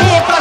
Happy